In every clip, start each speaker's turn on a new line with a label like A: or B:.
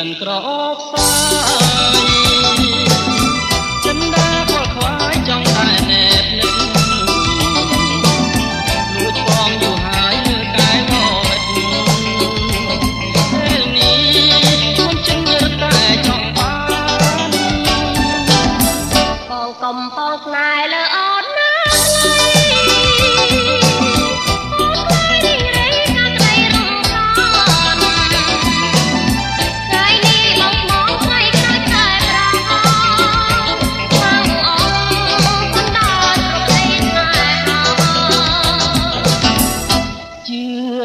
A: លិនក្រអូបស្រាយចិនដាខ្វល់ខ្វាយចង់តែណែបនឹកលួចបងយូរហើយលើកាយមកពេលនេះខ្ញុំចិនរត់តែចង់បាន
B: កោកំបោកណា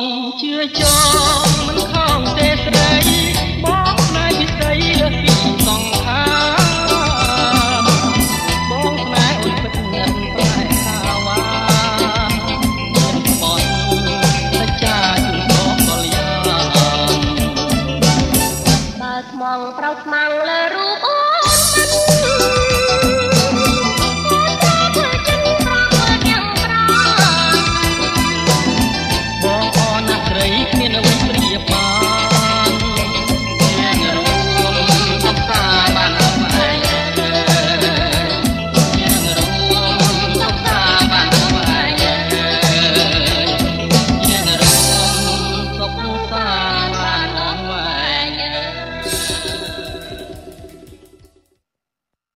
A: ងជឿចងមិនខំទេស្រីបងផ្នែកពិសីលើពីសង្ខាបងផ្នែកអូនពិតញាត់ផ្នែកសាវ៉ាមិនបងតែចាជូនបងកលយា
B: បើថ្មងប្រោស្មា